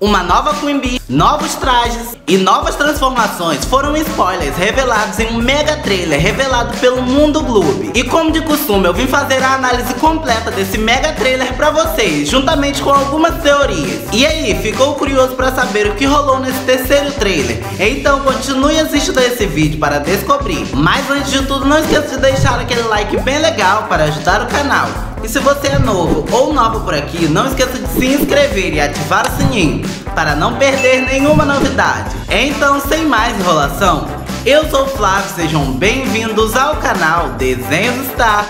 Uma nova Queen Bee, novos trajes e novas transformações foram spoilers revelados em um mega trailer revelado pelo Mundo Globe. E como de costume, eu vim fazer a análise completa desse mega trailer pra vocês, juntamente com algumas teorias. E aí, ficou curioso pra saber o que rolou nesse terceiro trailer? Então continue assistindo esse vídeo para descobrir. Mas antes de tudo, não esqueça de deixar aquele like bem legal para ajudar o canal. E se você é novo ou nova por aqui, não esqueça de se inscrever e ativar o sininho para não perder nenhuma novidade. Então, sem mais enrolação, eu sou o Flávio, sejam bem-vindos ao canal Desenhos Star.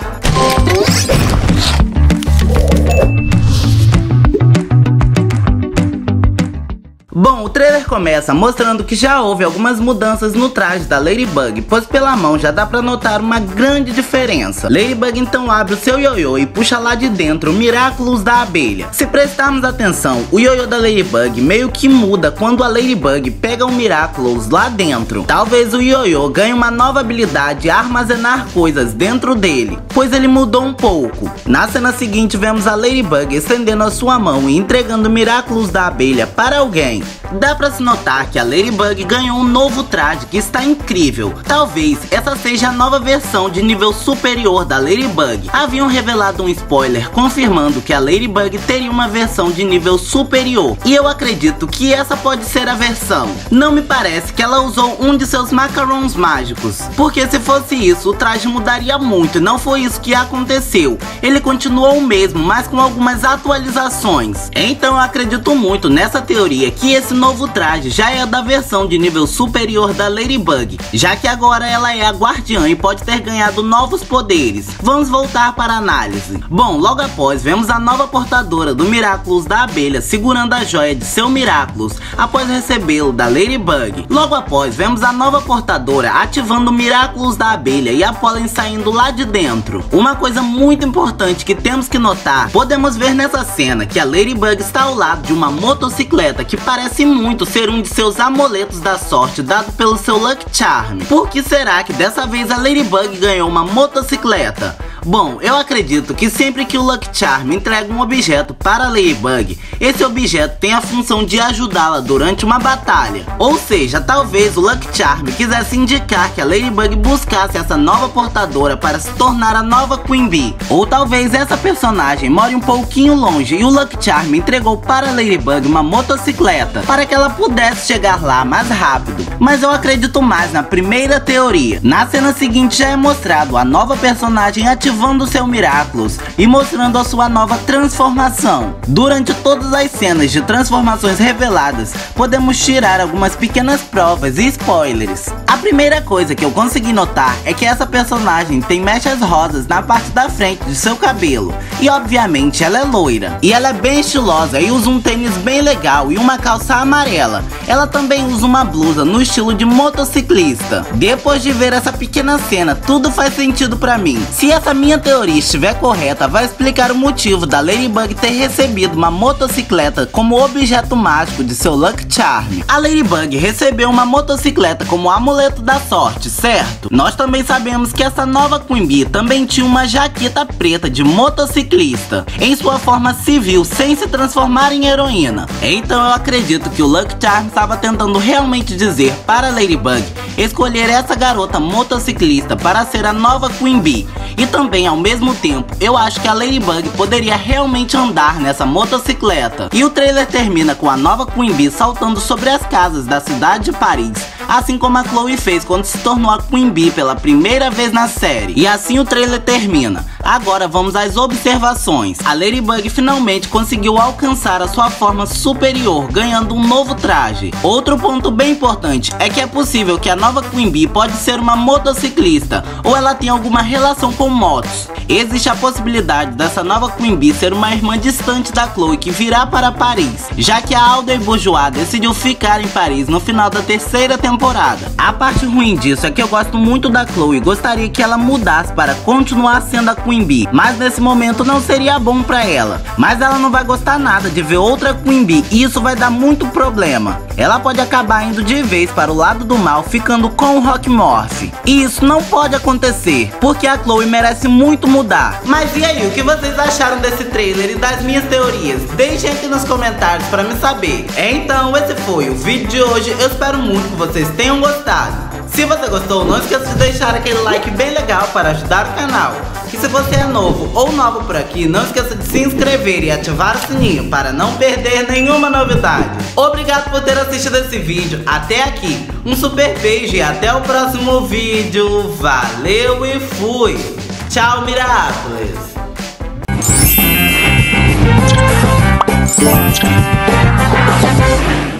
Bom, o trailer começa mostrando que já houve algumas mudanças no traje da Ladybug, pois pela mão já dá pra notar uma grande diferença. Ladybug então abre o seu ioiô e puxa lá de dentro o Miraculous da abelha. Se prestarmos atenção, o ioiô da Ladybug meio que muda quando a Ladybug pega o Miraculous lá dentro. Talvez o ioiô ganhe uma nova habilidade de armazenar coisas dentro dele, pois ele mudou um pouco. Na cena seguinte vemos a Ladybug estendendo a sua mão e entregando o Miraculous da abelha para alguém. Dá pra se notar que a Ladybug ganhou um novo traje que está incrível. Talvez essa seja a nova versão de nível superior da Ladybug. Haviam revelado um spoiler confirmando que a Ladybug teria uma versão de nível superior. E eu acredito que essa pode ser a versão. Não me parece que ela usou um de seus macarons mágicos. Porque se fosse isso, o traje mudaria muito não foi isso que aconteceu. Ele continuou o mesmo, mas com algumas atualizações. Então eu acredito muito nessa teoria que esse novo traje já é da versão de nível superior da Ladybug, já que agora ela é a guardiã e pode ter ganhado novos poderes. Vamos voltar para a análise. Bom, logo após vemos a nova portadora do Miraculous da abelha segurando a joia de seu Miraculous após recebê-lo da Ladybug. Logo após vemos a nova portadora ativando o Miraculous da abelha e a Pollen saindo lá de dentro. Uma coisa muito importante que temos que notar, podemos ver nessa cena que a Ladybug está ao lado de uma motocicleta que parece muito ser um de seus amuletos da sorte dado pelo seu Lucky Charm. Por que será que dessa vez a Ladybug ganhou uma motocicleta? Bom, eu acredito que sempre que o Lucky Charm entrega um objeto para a Ladybug, esse objeto tem a função de ajudá-la durante uma batalha. Ou seja, talvez o Lucky Charm quisesse indicar que a Ladybug buscasse essa nova portadora para se tornar a nova Queen Bee. Ou talvez essa personagem more um pouquinho longe e o Lucky Charm entregou para a Ladybug uma motocicleta para que ela pudesse chegar lá mais rápido. Mas eu acredito mais na primeira teoria. Na cena seguinte já é mostrado a nova personagem ativando seu Miraculous e mostrando a sua nova transformação. Durante todas as cenas de transformações reveladas, podemos tirar algumas pequenas provas e spoilers. A primeira coisa que eu consegui notar é que essa personagem tem mechas rosas na parte da frente de seu cabelo. E obviamente ela é loira. E ela é bem estilosa e usa um tênis bem legal e uma calça amarela. Ela também usa uma blusa no estilo de motociclista. Depois de ver essa pequena cena, tudo faz sentido pra mim. Se essa minha teoria estiver correta, vai explicar o motivo da Ladybug ter recebido uma motocicleta como objeto mágico de seu Luck Charm. A Ladybug recebeu uma motocicleta como amuleto da sorte, certo? Nós também sabemos que essa nova Queen Bee também tinha uma jaqueta preta de motociclista, em sua forma civil, sem se transformar em heroína. Então eu acredito que o Luck Charm estava tentando realmente dizer para Ladybug escolher essa garota motociclista para ser a nova Queen Bee. E também, ao mesmo tempo, eu acho que a Ladybug poderia realmente andar nessa motocicleta. E o trailer termina com a nova Queen Bee saltando sobre as casas da cidade de Paris, assim como a Chloe fez quando se tornou a Queen Bee pela primeira vez na série. E assim o trailer termina. Agora vamos às observações. A Ladybug finalmente conseguiu alcançar a sua forma superior, ganhando um novo traje. Outro ponto bem importante é que é possível que a nova Queen Bee pode ser uma motociclista ou ela tem alguma relação com motos. Existe a possibilidade dessa nova Queen Bee ser uma irmã distante da Chloe que virá para Paris, já que a Alder Bourgeois decidiu ficar em Paris no final da terceira temporada temporada. A parte ruim disso é que eu gosto muito da Chloe e gostaria que ela mudasse para continuar sendo a Queen Bee, mas nesse momento não seria bom para ela. Mas ela não vai gostar nada de ver outra Queen Bee e isso vai dar muito problema. Ela pode acabar indo de vez para o lado do mal, ficando com o Rock Morph. E isso não pode acontecer, porque a Chloe merece muito mudar. Mas e aí, o que vocês acharam desse trailer e das minhas teorias? Deixem aqui nos comentários para me saber. Então, esse foi o vídeo de hoje. Eu espero muito que vocês tenham gostado. Se você gostou, não esqueça de deixar aquele like bem legal para ajudar o canal. E se você é novo ou nova por aqui, não esqueça de se inscrever e ativar o sininho para não perder nenhuma novidade. Obrigado por ter assistido esse vídeo até aqui. Um super beijo e até o próximo vídeo. Valeu e fui! Tchau! Thank